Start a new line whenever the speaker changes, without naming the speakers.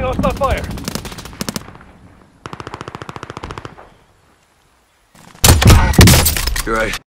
Receiving hostile fire.
You're right.